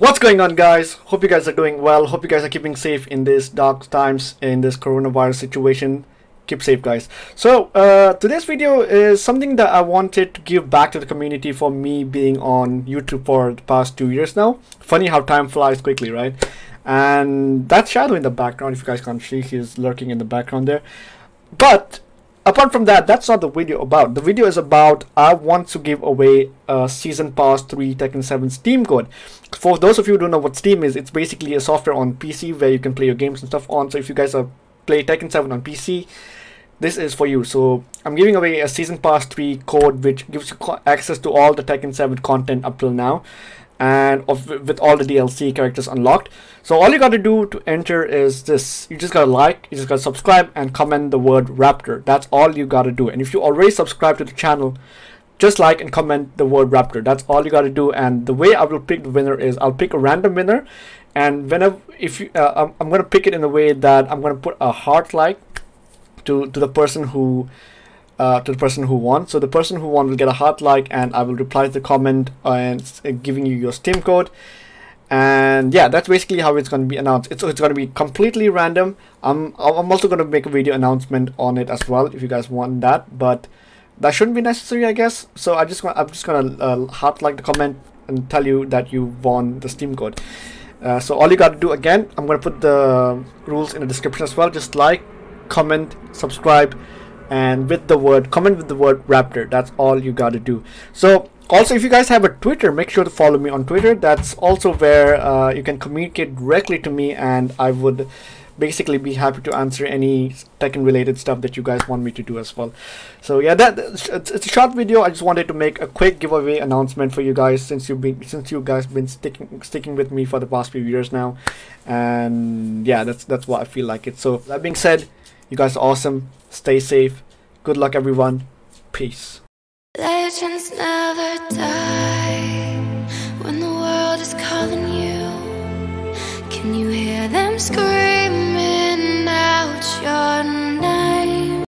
What's going on guys? Hope you guys are doing well. Hope you guys are keeping safe in these dark times in this coronavirus situation. Keep safe guys. So uh, today's video is something that I wanted to give back to the community for me being on YouTube for the past two years now. Funny how time flies quickly, right? And that shadow in the background, if you guys can't see, he's lurking in the background there. But apart from that that's not the video about. The video is about i want to give away a season pass 3 tekken 7 steam code. For those of you who don't know what steam is it's basically a software on pc where you can play your games and stuff on. So if you guys are play tekken 7 on pc this is for you. So i'm giving away a season pass 3 code which gives you access to all the tekken 7 content up till now and of, with all the DLC characters unlocked. So all you got to do to enter is this. You just got to like, you just got to subscribe and comment the word Raptor. That's all you got to do. And if you already subscribe to the channel, just like and comment the word Raptor. That's all you got to do. And the way I will pick the winner is I'll pick a random winner. And whenever, if you, uh, I'm, I'm going to pick it in a way that I'm going to put a heart like to, to the person who uh, to the person who won. So the person who won will get a heart like and I will reply to the comment and uh, giving you your Steam code. And yeah, that's basically how it's going to be announced. It's, it's going to be completely random. I'm, I'm also going to make a video announcement on it as well if you guys want that. But that shouldn't be necessary, I guess. So I just I'm just going to uh, heart like the comment and tell you that you won the Steam code. Uh, so all you got to do again, I'm going to put the rules in the description as well. Just like, comment, subscribe, and with the word comment with the word raptor. That's all you got to do. So also if you guys have a twitter make sure to follow me on twitter. That's also where uh, you can communicate directly to me and i would basically be happy to answer any Tekken related stuff that you guys want me to do as well. So yeah that it's, it's a short video. I just wanted to make a quick giveaway announcement for you guys since you've been since you guys been sticking sticking with me for the past few years now. And yeah that's that's what i feel like it. So that being said you guys are awesome. Stay safe. Good luck, everyone. Peace. Legends never die